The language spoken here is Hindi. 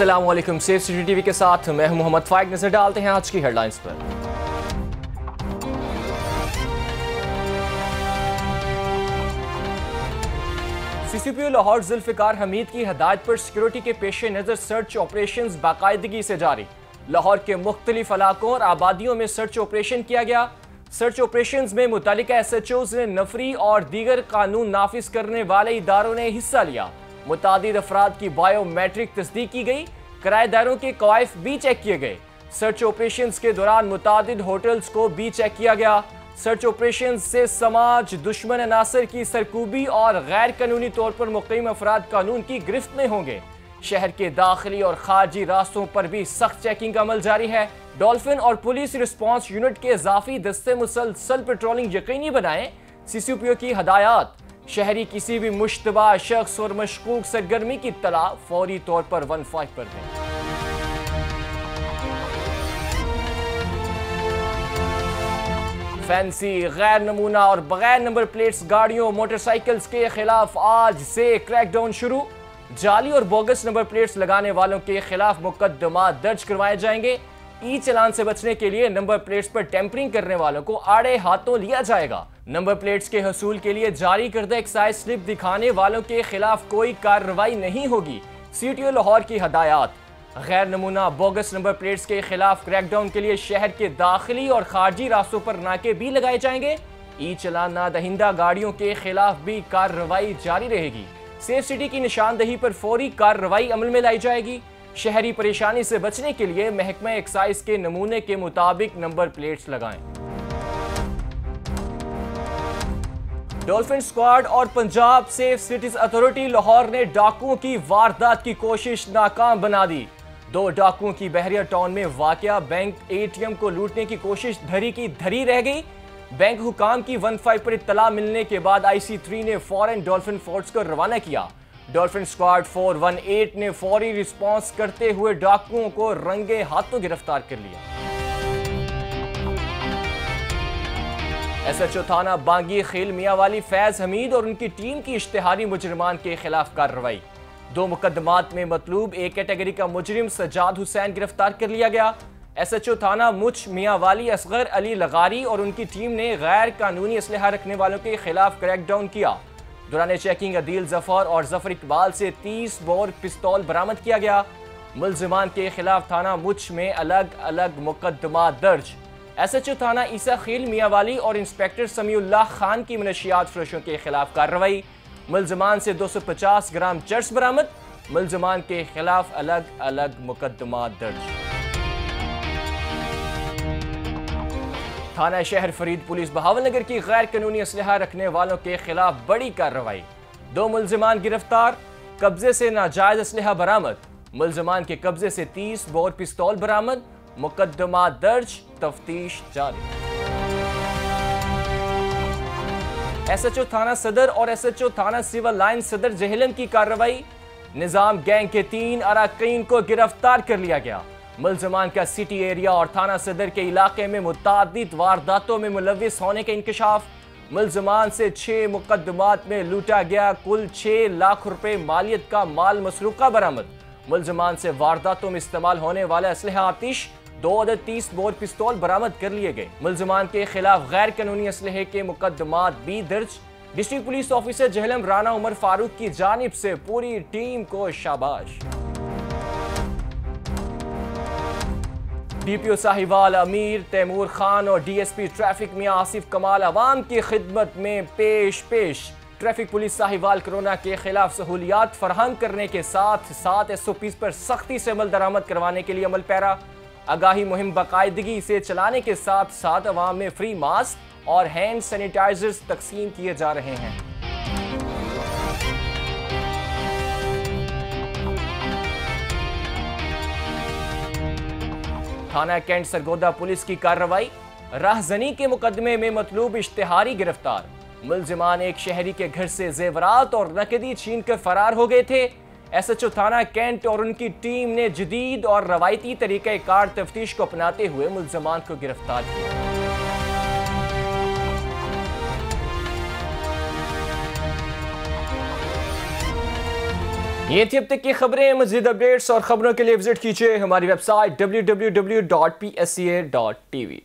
वालेकुम सेफ़ सिटी टीवी के साथ मैं हूँ मोहम्मद फाइक। नज़र डालते हैं आज की हेडलाइंस पर। सीसीपीओ लाहौर जुल्फिकार हमीद की हदायत पर सिक्योरिटी के पेश नज़र सर्च ऑपरेशन बाकायदगी से जारी। लाहौर के मुख्तलिफ़ इलाकों और आबादियों में सर्च ऑपरेशन किया गया। सर्च ऑपरेशन में मुतल एस एच ओज ने नफरी और दीगर कानून नाफिज करने वाले इदारों ने हिस्सा लिया। मुताद अफराद की बायोमेट्रिक तस्दीक की गई, किराएदारों के कवायफ भी चेक किए गए। सर्च ऑपरेशन के दौरान मुताद होटल्स को भी चेक किया गया। सर्च ऑपरेशन से समाज, दुश्मन अनासर की सरकूबी और गैर कानूनी तौर पर मुकम अफराद कानून की गिरफ्त में होंगे। शहर के दाखिली और खारजी रास्तों पर भी सख्त चेकिंग का अमल जारी है। डॉल्फिन और पुलिस रिस्पॉन्स यूनिट के इजाफी दस्ते मुसलसल पेट्रोलिंग यकीनी बनाएँ। सीसीपीओ की हदायत। शहरी किसी भी मुश्तबा शख्स और मशकूक सरगर्मी की तला फौरी तौर पर वन फाइव पर दें फैंसी, गैर नमूना और बगैर नंबर प्लेट्स गाड़ियों, मोटरसाइकिल्स के खिलाफ आज से क्रैकडाउन शुरू। जाली और बोगस नंबर प्लेट्स लगाने वालों के खिलाफ मुकदमा दर्ज करवाए जाएँगे। ई चलान से बचने के लिए नंबर प्लेट्स पर टेम्परिंग करने वालों को आड़े हाथों लिया जाएगा। नंबर प्लेट्स के हसूल के लिए जारी करदा एक्साइज स्लिप दिखाने वालों के खिलाफ कोई कार्रवाई नहीं होगी। सीटीओ लाहौर की हदायत। गैर नमूना बोगस नंबर प्लेट्स के खिलाफ क्रैकडाउन के लिए शहर के दाखिली और खारजी रास्तों पर नाके भी लगाए जाएँगे। ई चलान ना दहिंदा गाड़ियों के खिलाफ भी कार्रवाई जारी रहेगी। सेफ़ सिटी की निशानदही पर फौरी कार्रवाई अमल में लाई जाएगी। शहरी परेशानी से बचने के लिए महकमा एक्साइज के नमूने के मुताबिक नंबर प्लेट्स लगाएँ। डॉल्फिन स्क्वाड और Punjab safe cities authority Lahore ने डाकुओं की वारदात की कोशिश नाकाम बना दी। दो डाकुओं की बहरिया टाउन में वाकया बैंक एटीएम को लूटने की कोशिश धरी की धरी रह गई। बैंक हुकाम की वन फाइव पर इतला मिलने के बाद आईसी थ्री ने फॉरन डॉल्फिन फोर्स को रवाना किया। डॉल्फिन स्क्वाड 418 ने फौरी रिस्पांस करते हुए डाकुओं को रंगे हाथों गिरफ़्तार कर लिया। एसएचओ थाना बांगी खेल मियाँ वाली फैज हमीद और उनकी टीम की इश्तेहारी मुजरमान के खिलाफ कार्रवाई। दो मुकदमात में मतलूब एक कैटेगरी का मुजरिम सजाद हुसैन गिरफ़्तार कर लिया गया। एसएचओ थाना मुच मियाँ वाली असगर अली लगारी और उनकी टीम ने गैर कानूनी असलहा रखने वालों के खिलाफ क्रैकडाउन किया। दौरान चेकिंग अदील ज़फ़र और ज़फ़र इकबाल से 30 बोर पिस्तौल बरामद किया गया। मुलजमान के खिलाफ थाना मुच में अलग अलग मुकदमा दर्ज। एस एच ओ थाना ईसा खील मियाँ वाली और इंस्पेक्टर समीउल्लाह खान की मनशियात फरोशों के खिलाफ कार्रवाई। मुलजमान से 250 ग्राम चर्च बरामद। मुलजमान के खिलाफ अलग अलग मुकदमा दर्ज। थाना शहर फरीद पुलिस बहावल नगर की गैर कानूनी असलहा रखने वालों के खिलाफ बड़ी कार्रवाई। दो मुलजमान गिरफ़्तार, कब्जे से नाजायज असलहा बरामद। मुलजमान के कब्जे से 30 बोर पिस्तौल बरामद। मुकदमा दर्ज, तफ्तीश जारी। एसएचओ थाना सदर और एसएचओ थाना सिविल लाइन सदर जहलम की कार्रवाई। निज़ाम गैंग के तीन अरकान को गिरफ़्तार कर लिया गया। मुलजमान का सिटी एरिया और थाना सदर के इलाके में मुतद वारदातों में मुलविस होने के इंकशाफ। मुलजमान से छह मुकदमात में लूटा गया कुल छह लाख रुपए मालियत का माल मसरूका बरामद। मुलजमान से वारदातों में इस्तेमाल होने वाले असलहा आतिश, दो अदद तीस बोर पिस्तौल बरामद कर लिए गए। मुलजमान के खिलाफ गैर कानूनी असलहे के मुकदमात भी दर्ज। District police officer Jhelum Rana Umar Farooq की जानब से पूरी टीम को शाबाश। डीपीओ साहिवाल अमीर तैमूर खान और डीएसपी ट्रैफ़िक में आसिफ कमाल अवाम की खिदमत में पेश पेश। ट्रैफ़िक पुलिस साहिवाल कोरोना के खिलाफ सहूलियात फराहम करने के साथ साथ एस ओ पीज पर सख्ती से अमल दरामद करवाने के लिए अमल पैरा। आगाही मुहिम बाकायदगी से चलाने के साथ साथ अवाम में फ्री मास्क और हैंड सैनिटाइजर्स तकसीम किए जा रहे हैं। थाना कैंट सरगोदा पुलिस की कार्रवाई, राहजनी के मुकदमे में मतलूब इश्तेहारी गिरफ़्तार। मुलजमान एक शहरी के घर से जेवरात और नकदी छीन कर फरार हो गए थे। एस एच ओ थाना कैंट और उनकी टीम ने जदीद और रवायती तरीके कार तफ्तीश को अपनाते हुए मुलजमान को गिरफ़्तार किया। ये थी अब तक की खबरें। मजीद अपडेट्स और खबरों के लिए विज़िट कीजिए हमारी website W W W dot P S C A dot T V